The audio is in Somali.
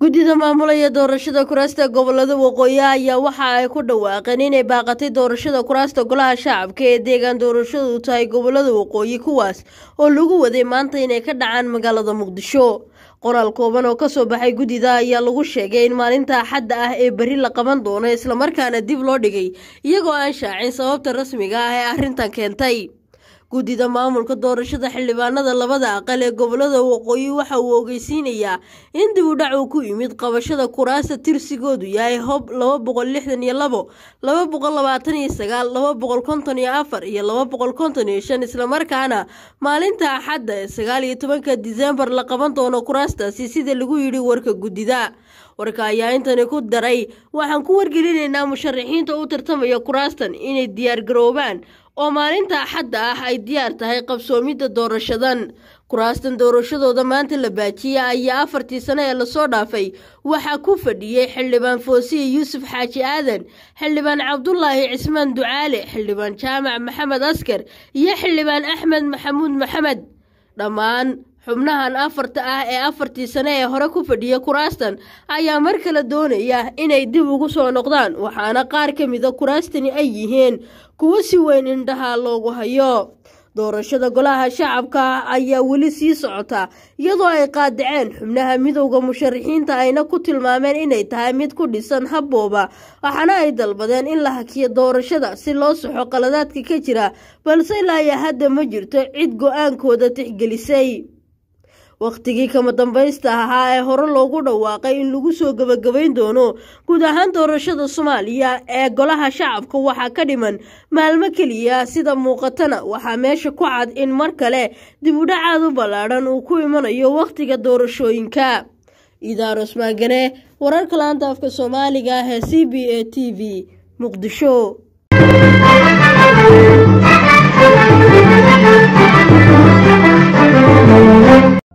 guddida maamulaya doorashada kuraasta gobollada waqooyi ayaa waxa ay ku dhawaaqeen inay baaqatay doorashada kuraasta golaha shacabka ee deegaan doorashadu tahay gobollada waqooyi kuwaas oo lagu waday maanta inay ka dhacaan magaalada muqdisho. Qoraal kooban oo ka soo baxay guddida ayaa lagu sheegay in maalinta axadda ah ee berri la qaban doono islamarkaana dib loo dhigay iyagoo aan shaacin sababta rasmiga ah ee arrintan keentay guddida maamulka doorashada xildhibaanada labada aqal ee gobollada waqooyi waxa uu ogeysiinayaa in dib u dhac uu ku yimid qabashada kuraasta tirsigoodu yahay hob laba boqol lixdan iyo labo laba boqol labaatan iyo sagaal laba boqol konton iyo afar iyo laba boqol konton iyo shan islamarkaana maalinta axadda ee sagaal iyo tobanka disembar la qaban doono kuraastaasi sida lagu yidhi warka guddida warka ayaa intani ku daray waxaan ku wargelinaynaa musharaxiinta u tartamaya kuraastan inay diyaargaroobaan oo maalinta axadda ah ay diyaar tahay qabsoomidda doorashadan. Kuraastan doorashadooda maanta la baajiyey ayaa afartii sano ee la soo dhaafay. Waxaa ku fadhiyey xildhibaan foosiye yuusuf xaaji aadan xildhibaan cabdulaahi cismaan ducaale xildhibaan jaamac maxamed askar iyo xildhibaan axmed maxamuud maxamed. Dhammaan xubnahan afarta ah ee afartii sane ee hore ku fadhiya kuraastan ayaa mar kale doonaya inay dib ugu soo noqdaan waxaana qaar ka mida kuraastani ay yihiin kuwo si weyn indhaha loogu hayo. Doorashada golaha shacabka ayaa weli sii socota iyadoo ay qaadaceen xubnaha midowda musharaxiinta ayna ku tilmaameen inay tahay mid ku dhisan habbooba waxaana ay dalbadeen in la hakiyo doorashada si loo saxo qaladaadka ka jira balse ilaa iyo hadda ma jirto cid go'aankooda tixgelisay wakhtigii kama dambaysta ahaa ee hore loogu dhawaaqay in lagu soo gebagabayn doono guud ahaan doorashada soomaaliya ee golaha shacabka waxaa ka dhiman maalmo keliya sida muuqatana waxaa meesha ku cad in mar kale dib udhacaad u ballaadhan uu ku imanayo wakhtiga doorashooyinka. Idaaros maagane wararka laanta afka soomaaliga ah ee c b a t v muqdisho